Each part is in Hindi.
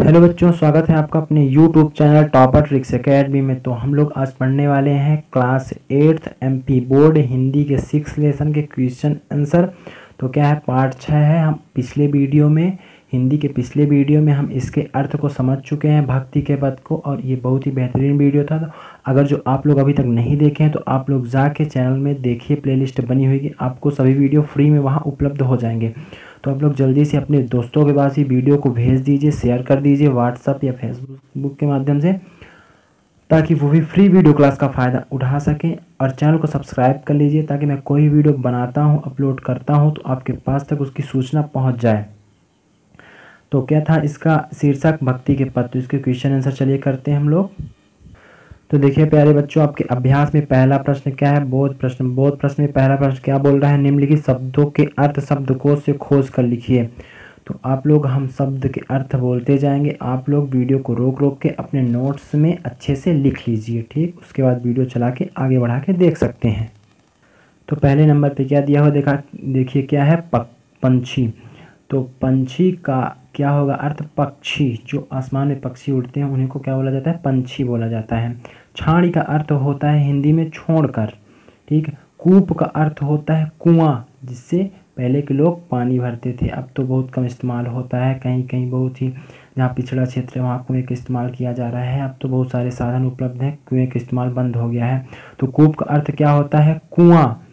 हेलो बच्चों, स्वागत है आपका अपने YouTube channel Topper Tricks Academy में। तो हम लोग आज पढ़ने वाले हैं class eighth MP board Hindi के सिक्स लेसन के क्वेश्चन आंसर तो क्या है पार्ट छः है हम पिछले वीडियो में, हिंदी के पिछले वीडियो में हम इसके अर्थ को समझ चुके हैं, भक्ति के पद को, और ये बहुत ही बेहतरीन वीडियो था। तो अगर जो आप लोग अभी तक नहीं देखे हैं तो आप लोग जाके चैनल में देखिए प्लेलिस्ट बनी हुई आपको सभी वीडियो फ्री में वहाँ उपलब्ध हो जाएँगे। तो आप लोग जल्दी से अपने दोस्तों के पास ही वीडियो को भेज दीजिए शेयर कर दीजिए व्हाट्सअप या फेसबुक के माध्यम से, ताकि वो भी फ्री वीडियो क्लास का फ़ायदा उठा सकें। और चैनल को सब्सक्राइब कर लीजिए, ताकि मैं कोई वीडियो बनाता हूँ अपलोड करता हूँ तो आपके पास तक उसकी सूचना पहुँच जाए। तो क्या था इसका शीर्षक, भक्ति के पद तो इसके क्वेश्चन आंसर चलिए करते हैं हम लोग। तो देखिए प्यारे बच्चों, आपके अभ्यास में पहला प्रश्न क्या है? बोध प्रश्न। बोध प्रश्न में पहला प्रश्न क्या बोल रहा है? निम्नलिखित शब्दों के अर्थ शब्दकोश से खोज कर लिखिए। तो आप लोग हम शब्द के अर्थ बोलते जाएँगे। आप लोग वीडियो को रोक रोक के अपने नोट्स में अच्छे से लिख लीजिए, ठीक? उसके बाद वीडियो चला के आगे बढ़ा के देख सकते हैं। तो पहले नंबर पे क्या दिया हो देखा, देखिए क्या है? पंछी। तो पंछी का क्या होगा? अर्थ पक्षी। जो आसमान में पक्षी उड़ते हैं, उन्हें को क्या बोला जाता है? पंछी बोला जाता है। छाड़ी का अर्थ होता है हिंदी में छोड़कर, ठीक है? कूप का अर्थ होता है कुआँ, जिससे पहले के लोग पानी भरते थे। अब तो बहुत कम इस्तेमाल होता है कहीं कहीं बहुत ही, जहाँ पिछड़ा क्षेत्र है, वहाँ कुएँ का इस्तेमाल किया जा रहा है। अब तो बहुत सारे साधन उपलब्ध हैं, कुएँ का इस्तेमाल बंद हो गया है। तो कूप का अर्थ क्या होता है? कुआँ।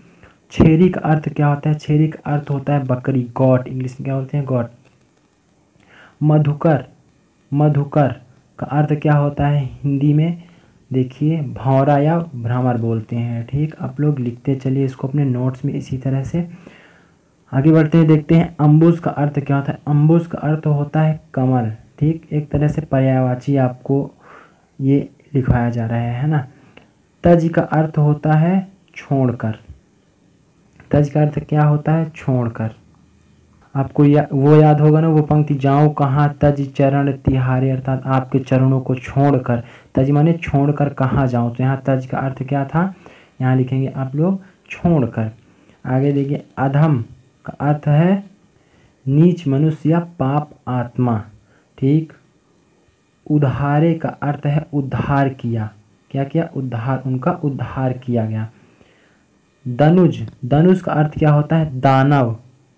छेरी का अर्थ क्या होता है? छेरी का अर्थ होता है बकरी, गॉट, इंग्लिश में क्या बोलते हैं? गॉट। मधुकर। मधुकर का अर्थ क्या होता है? हिंदी में देखिए भौरा या भ्रामर बोलते हैं, ठीक? आप लोग लिखते चलिए इसको अपने नोट्स में इसी तरह से। आगे बढ़ते हैं, देखते हैं अम्बुज का अर्थ क्या होता है? अम्बुज का अर्थ होता है कमल, ठीक? एक तरह से पर्यायवाची आपको ये लिखवाया जा रहा है है ना? तज का अर्थ होता है छोड़कर। तज का अर्थ क्या होता है? छोड़कर। आपको या, वो याद होगा ना वो पंक्ति जाऊँ कहाँ तज चरण तिहारे अर्थात आपके चरणों को छोड़कर। तज माने छोड़कर कहाँ जाऊँ तो यहाँ तज का अर्थ क्या था? यहाँ लिखेंगे आप लोग छोड़कर। आगे देखिए अधम का अर्थ है नीच मनुष्य या पाप आत्मा। ठीक? उधारे का अर्थ है उद्धार किया। क्या किया? उद्धार उनका उद्धार किया गया। दनुज दनुज का अर्थ क्या होता है? दानव।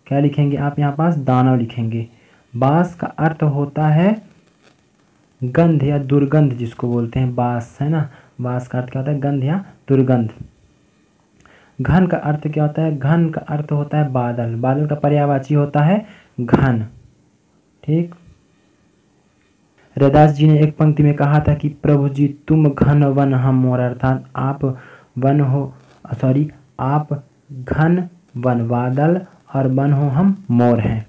क्या लिखेंगे आप यहाँ पास? दानव लिखेंगे। बास का अर्थ होता है गंध या दुर्गंध जिसको बोलते हैं बास, है ना? बास का अर्थ क्या होता है? गंध या दुर्गंध। घन का अर्थ क्या होता है? घन का अर्थ होता है बादल। बादल का पर्यावाची होता है घन। ठीक? रदास जी ने एक पंक्ति में कहा था कि, प्रभु जी, तुम घन वन हम मोर अर्थात आप वन हो सॉरी आप घन वन, बादल और बन हो हम मोर हैं।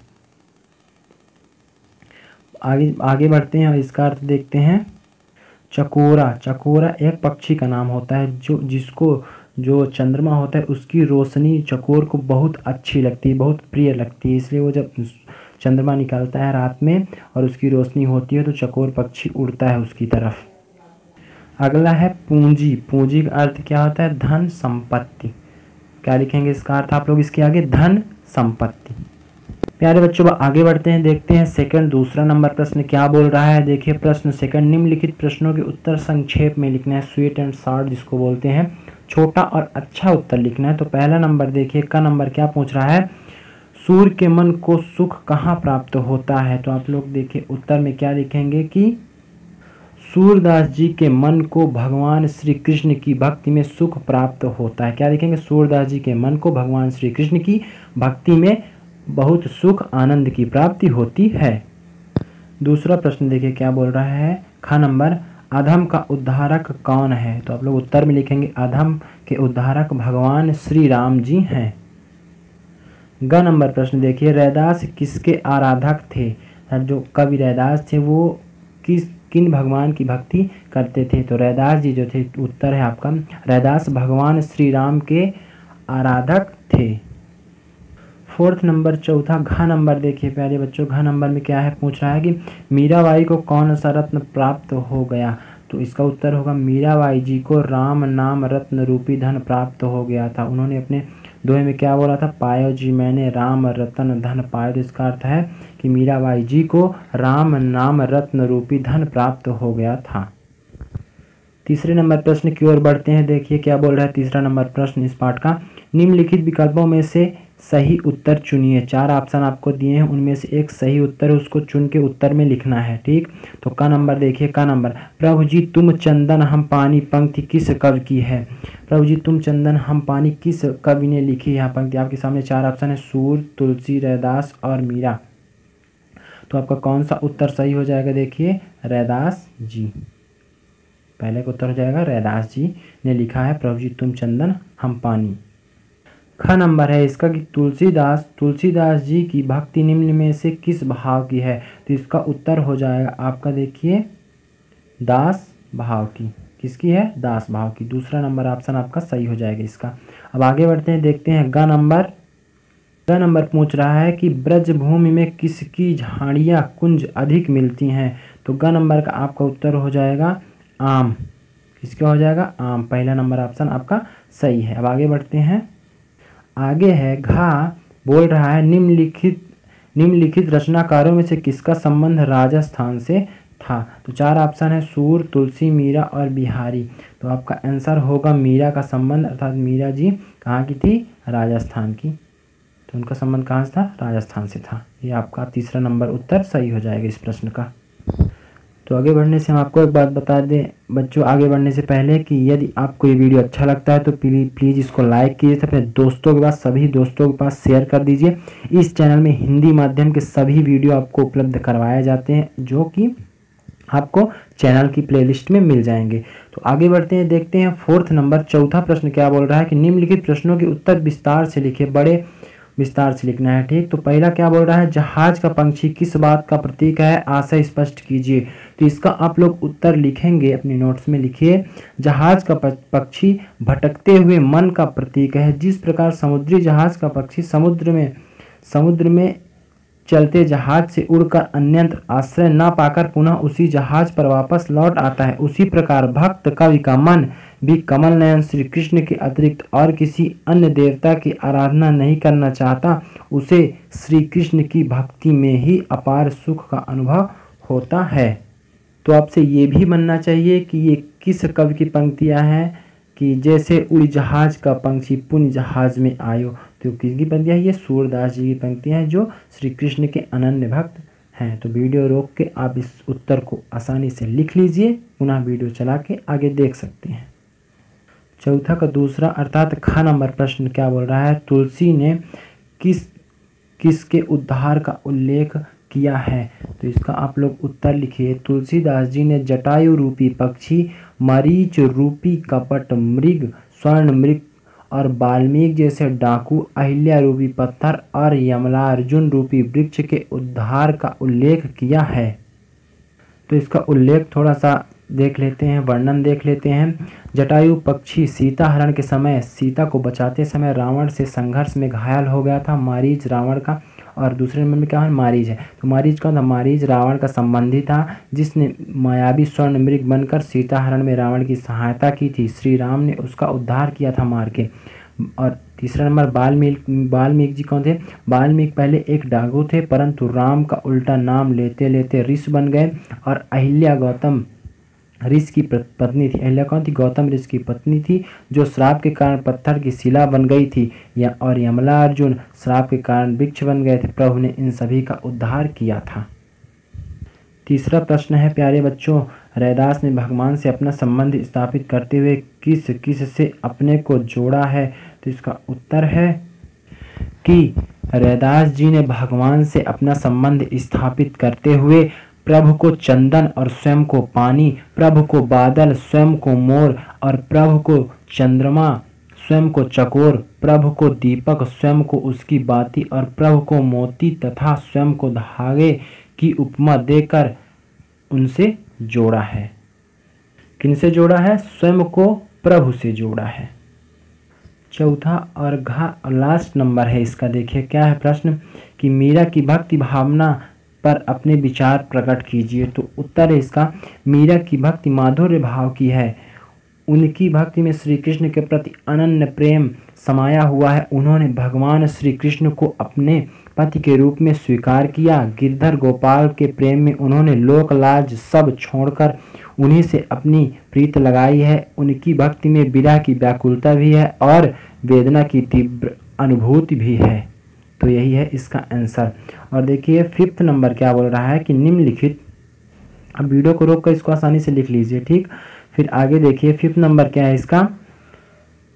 आगे आगे बढ़ते हैं और इसका अर्थ देखते हैं। चकोरा चकोरा एक पक्षी का नाम होता है, जो, जिसको, जो चंद्रमा होता है, उसकी रोशनी चकोर को बहुत अच्छी लगती है, बहुत प्रिय लगती है। इसलिए वो जब चंद्रमा निकलता है रात में और उसकी रोशनी होती है तो चकोर पक्षी उड़ता है उसकी तरफ़। अगला है पूंजी। पूंजी का अर्थ क्या होता है? धन संपत्ति। क्या लिखेंगे इसका अर्थ? आप लोग इसके आगे धन संपत्ति। प्यारे बच्चों आगे बढ़ते हैं, देखते हैं सेकंड दूसरा नंबर प्रश्न क्या बोल रहा है। देखिए प्रश्न सेकंड निम्नलिखित प्रश्नों के उत्तर संक्षेप में लिखना है। स्वीट एंड शार्ट जिसको बोलते हैं। छोटा और अच्छा उत्तर लिखना है। तो पहला नंबर देखिए, का नंबर क्या पूछ रहा है? सूर्य के मन को सुख कहाँ प्राप्त होता है? तो आप लोग देखिए उत्तर में क्या लिखेंगे कि सूरदास जी के मन को भगवान श्री कृष्ण की भक्ति में सुख प्राप्त होता है। क्या लिखेंगे? सूरदास जी के मन को भगवान श्री कृष्ण की भक्ति में बहुत सुख, आनंद की प्राप्ति होती है। दूसरा प्रश्न देखिए, क्या बोल रहा है? खा नंबर, अधम का उद्धारक कौन है? तो आप लोग उत्तर में लिखेंगे, अधम के उद्धारक भगवान श्री राम जी हैं। ग नंबर प्रश्न देखिए, रैदास किसके आराधक थे? जो कवि रैदास थे, वो किस, किन भगवान की भक्ति करते थे? तो रैदास जी जो थे, उत्तर है आपका, रैदास भगवान श्री राम के आराधक थे। फोर्थ नंबर, चौथा घ नंबर देखिए प्यारे बच्चों, घ नंबर में क्या है? पूछ रहा है कि मीराबाई को कौन सा रत्न प्राप्त हो गया? तो इसका उत्तर होगा, मीराबाई जी को राम नाम रत्न रूपी धन प्राप्त हो गया था। उन्होंने अपने दोहे में क्या बोला था? पायो जी, मैंने राम रतन धन पायो। तो इसका अर्थ है कि मीराबाई जी को राम नाम रत्न रूपी धन प्राप्त हो गया था। तीसरे नंबर प्रश्न की ओर बढ़ते हैं। देखिए क्या बोल रहा है तीसरा नंबर प्रश्न इस पाठ का। निम्नलिखित विकल्पों में से सही उत्तर चुनिए। चार ऑप्शन आपको दिए हैं, उनमें से एक सही उत्तर उसको चुन के उत्तर में लिखना है, ठीक? तो का नंबर देखिए, का नंबर? प्रभु जी, तुम चंदन, हम पानी, पंक्ति किस कवि की है? प्रभु जी, तुम चंदन, हम पानी किस कवि ने लिखी है पंक्ति? आपके सामने चार ऑप्शन है, सूर, तुलसी, रैदास और मीरा। तो आपका कौन सा उत्तर सही हो जाएगा देखिए? रैदास जी। पहले का उत्तर हो जाएगा, रैदास जी ने लिखा है, प्रभु जी, तुम चंदन, हम पानी। ख नंबर है इसका कि तुलसीदास तुलसीदास जी की भक्ति निम्न में से किस भाव की है? तो इसका उत्तर हो जाएगा आपका देखिए, दास भाव की। किसकी है? दास भाव की। दूसरा नंबर ऑप्शन आपका सही हो जाएगा इसका। अब आगे बढ़ते हैं, देखते हैं, ग नंबर। ग नंबर पूछ रहा है कि ब्रज भूमि में किसकी झाड़ियाँ कुंज अधिक मिलती हैं? तो ग नंबर का आपका उत्तर हो जाएगा आम। किसका हो जाएगा? आम। पहला नंबर ऑप्शन आपका सही है। अब आगे बढ़ते हैं। आगे है, घा बोल रहा है, निम्नलिखित निम्नलिखित रचनाकारों में से किसका संबंध राजस्थान से था? तो चार ऑप्शन है, सूर, तुलसी, मीरा और बिहारी। तो आपका आंसर होगा मीरा का संबंध, अर्थात मीरा जी कहाँ की थी? राजस्थान की। तो उनका संबंध कहाँ से था? राजस्थान से था। ये आपका तीसरा नंबर उत्तर सही हो जाएगा इस प्रश्न का। तो आगे बढ़ने से हम आपको एक बात बता दें, बच्चों, आगे बढ़ने से पहले कि यदि आपको ये वीडियो अच्छा लगता है तो प्लीज़ इसको लाइक कीजिए अपने दोस्तों के पास, सभी दोस्तों के पास शेयर कर दीजिए। इस चैनल में हिंदी माध्यम के सभी वीडियो आपको उपलब्ध करवाए जाते हैं, जो कि आपको चैनल की प्लेलिस्ट में मिल जाएँगे। तो आगे बढ़ते हैं, देखते हैं, फोर्थ नंबर, चौथा प्रश्न क्या बोल रहा है कि निम्नलिखित प्रश्नों के उत्तर विस्तार से लिखे, बड़े विस्तार से लिखना है, ठीक? तो पहला क्या बोल रहा है, जहाज़ का पंक्षी किस बात का प्रतीक है? आशय स्पष्ट कीजिए। तो इसका आप लोग उत्तर लिखेंगे, अपने नोट्स में लिखिए। जहाज़ का पक्षी भटकते हुए मन का प्रतीक है। जिस प्रकार समुद्री जहाज़ का पक्षी समुद्र में समुद्र में चलते जहाज़ से उड़कर अन्यंत्र आश्रय न पाकर पुनः उसी जहाज़ पर वापस लौट आता है। उसी प्रकार भक्त कवि का मन भी कमल नयन श्री कृष्ण के अतिरिक्त और किसी अन्य देवता की आराधना नहीं करना चाहता, उसे श्री कृष्ण की भक्ति में ही अपार सुख का अनुभव होता है। तो आपसे ये भी बनना चाहिए कि ये किस कवि की पंक्तियाँ हैं कि जैसे उड़ जहाज़ का पंक्षी पुण्य जहाज़ में आयो तो किसकी पंक्तियाँ ये सूरदास जी की पंक्तियाँ हैं, जो श्री कृष्ण के अनन्य भक्त हैं। तो वीडियो रोक के आप इस उत्तर को आसानी से लिख लीजिए, पुनः वीडियो चला के आगे देख सकते हैं। चौथा का दूसरा, अर्थात ख नंबर प्रश्न क्या बोल रहा है? तुलसी ने किस, किसके उद्धार का उल्लेख किया है। तो इसका आप लोग उत्तर लिखिए। तुलसीदास जी ने जटायु रूपी पक्षी, मरीच रूपी कपट, मृग, स्वर्ण मृग और वाल्मीकि जैसे डाकू, अहिल्या रूपी पत्थर और यमला अर्जुन रूपी वृक्ष के उद्धार का उल्लेख किया है। तो इसका उल्लेख थोड़ा सा देख लेते हैं, वर्णन देख लेते हैं। जटायु पक्षी सीता हरण के समय, सीता को बचाते समय रावण से संघर्ष में घायल हो गया था। मारीच रावण का और दूसरे नंबर में क्या है? मारीज है। तो मारीज कौन था? मारीज रावण का संबंधी था, जिसने मायावी स्वर्ण मृग बनकर सीता हरण में रावण की सहायता की थी। श्री राम ने उसका उद्धार किया था मार के। और तीसरा नंबर, बाल्मीकि बाल्मीकि जी कौन थे? बाल्मीक पहले एक डाकू थे, परंतु राम का उल्टा नाम लेते लेते ऋष बन गए और अहिल्या गौतम ऋष की पत्नी थी। अहिल्या कौन थी? गौतम ऋष की पत्नी थी, जो श्राप के कारण पत्थर की शिला बन गई थी, या और यमला अर्जुन श्राप के कारण वृक्ष बन गए थे। प्रभु ने इन सभी का उद्धार किया था। तीसरा प्रश्न है, प्यारे बच्चों, रैदास ने भगवान से अपना संबंध स्थापित करते हुए किस किस से अपने को जोड़ा है? तो इसका उत्तर है कि रैदास जी ने भगवान से अपना संबंध स्थापित करते हुए प्रभु को चंदन और स्वयं को पानी, प्रभु को बादल, स्वयं को मोर और प्रभु को चंद्रमा, स्वयं को चकोर, प्रभु को दीपक, स्वयं को उसकी बाती और प्रभु को मोती तथा स्वयं को धागे की उपमा देकर उनसे जोड़ा है। किनसे जोड़ा है? स्वयं को प्रभु से जोड़ा है। चौथा और घा लास्ट नंबर है इसका। देखिए, क्या है प्रश्न? कि मीरा की भक्ति भावना पर अपने विचार प्रकट कीजिए। तो उत्तर है इसका, मीरा की भक्ति माधुर्य भाव की है। उनकी भक्ति में श्री कृष्ण के प्रति अनन्य प्रेम समाया हुआ है। उन्होंने भगवान श्री कृष्ण को अपने पति के रूप में स्वीकार किया। गिरधर गोपाल के प्रेम में उन्होंने लोक लाज सब छोड़कर उन्हीं से अपनी प्रीत लगाई है। उनकी भक्ति में विरह की व्याकुलता भी है और वेदना की तीव्र अनुभूति भी है। तो यही है इसका आंसर। और देखिए फिफ्थ नंबर क्या बोल रहा है कि निम्नलिखित, अब वीडियो को रोक कर इसको आसानी से लिख लीजिए, ठीक? फिर आगे देखिए फिफ्थ नंबर क्या है इसका?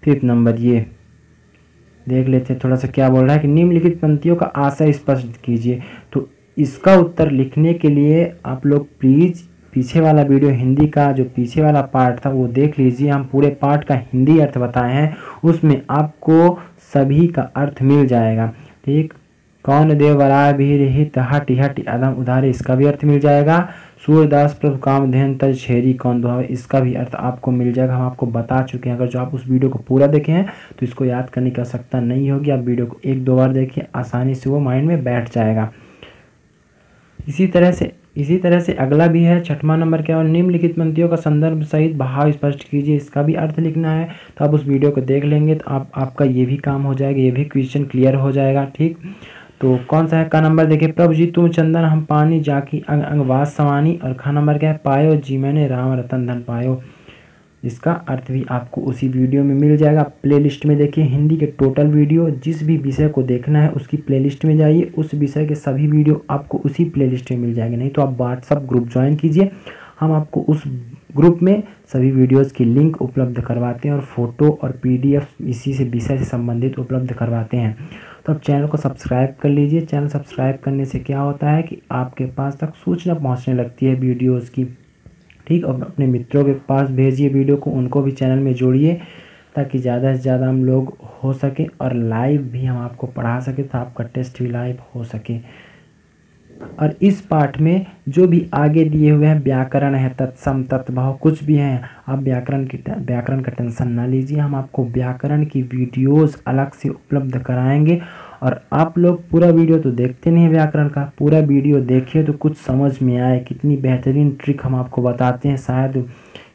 फिफ्थ नंबर ये। देख लेते हैं थोड़ा सा क्या बोल रहा है कि निम्नलिखित पंक्तियों का आशय स्पष्ट कीजिए। तो इसका उत्तर लिखने के लिए आप लोग प्लीज़ पीछे वाला वीडियो हिंदी का, जो पीछे वाला पार्ट था, वो देख लीजिए। हम पूरे पार्ट का हिंदी अर्थ बताए हैं, उसमें आपको सभी का अर्थ मिल जाएगा। ठीक कौन देव वरा भी रहित हट हट अदम उधारे, इसका भी अर्थ मिल जाएगा। सूर्यदास प्रभु काम धैन तज छेरी, कौन दुहा इसका भी अर्थ आपको मिल जाएगा। हम आपको बता चुके हैं, अगर जो आप उस वीडियो को पूरा देखें तो इसको याद करने की आवश्यकता नहीं होगी। आप वीडियो को एक दो बार देखिए आसानी से वो माइंड में बैठ जाएगा। इसी तरह से, इसी तरह से अगला भी है, छठवां नंबर क्या और निम्नलिखित मंत्रियों का संदर्भ सहित भाव स्पष्ट कीजिए, इसका भी अर्थ लिखना है। तो आप उस वीडियो को देख लेंगे तो आप, आपका ये भी काम हो जाएगा, ये भी क्वेश्चन क्लियर हो जाएगा, ठीक? तो कौन सा है? का नंबर देखिए, प्रभु जी, तुम चंदन, हम पानी, जाकी, अंग, अंगवास सवानी और खा नंबर क्या है? पायो, जी मैंने, राम, रतन, धन पायो। इसका अर्थ भी आपको उसी वीडियो में मिल जाएगा। प्लेलिस्ट में देखिए, हिंदी के टोटल वीडियो जिस भी विषय को देखना है उसकी प्लेलिस्ट में जाइए। उस विषय के सभी वीडियो आपको उसी प्लेलिस्ट में मिल जाएँगे। नहीं तो आप व्हाट्सअप ग्रुप ज्वाइन कीजिए। हम आपको उस ग्रुप में सभी वीडियोस की लिंक उपलब्ध करवाते हैं और फ़ोटो और पीडीएफ इसी से विषय से संबंधित उपलब्ध करवाते हैं। तो आप चैनल को सब्सक्राइब कर लीजिए। चैनल सब्सक्राइब करने से क्या होता है कि आपके पास तक सूचना पहुँचने लगती है वीडियोस की। ठीक, और अपने मित्रों के पास भेजिए वीडियो को, उनको भी चैनल में जोड़िए, ताकि ज़्यादा से ज़्यादा हम लोग हो सके, और लाइव भी हम आपको पढ़ा सके तो आपका टेस्ट भी लाइव हो सके। और इस पाठ में जो भी आगे दिए हुए हैं, व्याकरण है, तत्सम, तत्भाव, कुछ भी हैं, आप व्याकरण की व्याकरण का टेंशन ना लीजिए, हम आपको व्याकरण की वीडियोस अलग से उपलब्ध कराएँगे और आप लोग पूरा वीडियो तो देखते नहीं व्याकरण का। पूरा वीडियो देखिए तो कुछ समझ में आए, कितनी बेहतरीन ट्रिक हम आपको बताते हैं। शायद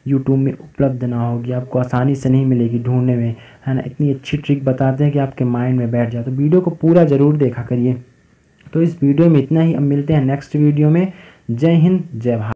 यूट्यूब में उपलब्ध ना होगी, आपको आसानी से नहीं मिलेगी ढूँढने में, है ना? इतनी अच्छी ट्रिक बताते हैं कि आपके माइंड में बैठ जाए। तो वीडियो को पूरा ज़रूर देखा करिए। तो इस वीडियो में इतना ही। अब मिलते हैं नेक्स्ट वीडियो में। जय हिंद, जय भारत।